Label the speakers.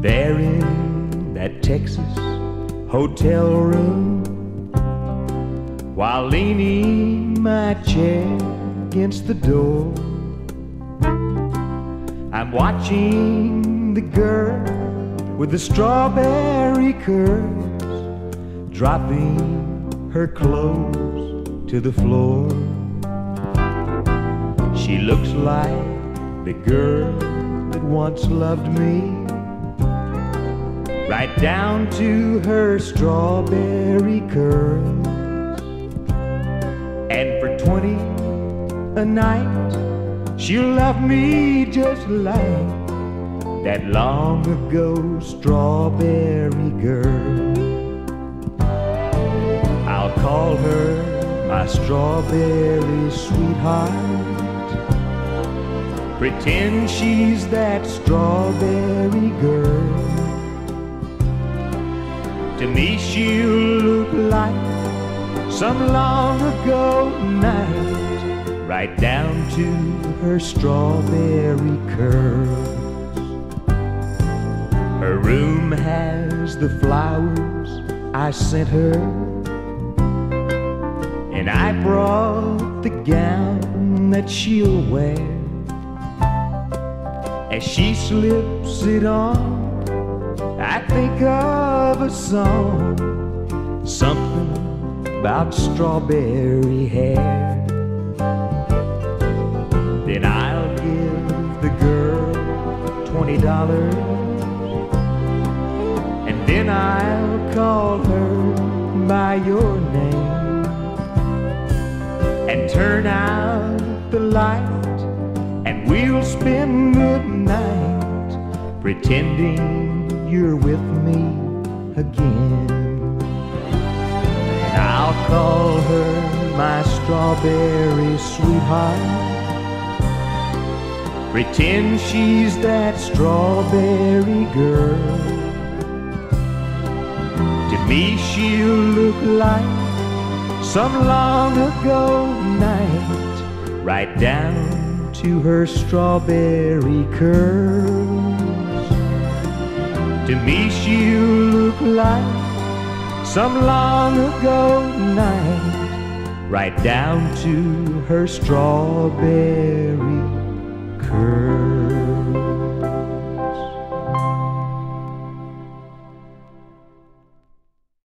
Speaker 1: There in that Texas hotel room, while leaning my chair against the door, I'm watching the girl with the strawberry curls dropping her clothes to the floor. She looks like the girl that once loved me right down to her strawberry curls. And for 20 a night, she'll love me just like that long ago strawberry girl. I'll call her my strawberry sweetheart. Pretend she's that strawberry me, she'll look like some long ago night, right down to her strawberry curls. Her room has the flowers I sent her, and I brought the gown that she'll wear. As she slips it on, I think of a song, something about strawberry hair. Then I'll give the girl twenty dollars, and then I'll call her by your name and turn out the light, and we'll spend good night pretending you're with me again. And I'll call her my strawberry sweetheart. Pretend she's that strawberry girl. To me, she'll look like some long ago night, right down to her strawberry curls. To me, she looked like some long ago night, right down to her strawberry curl.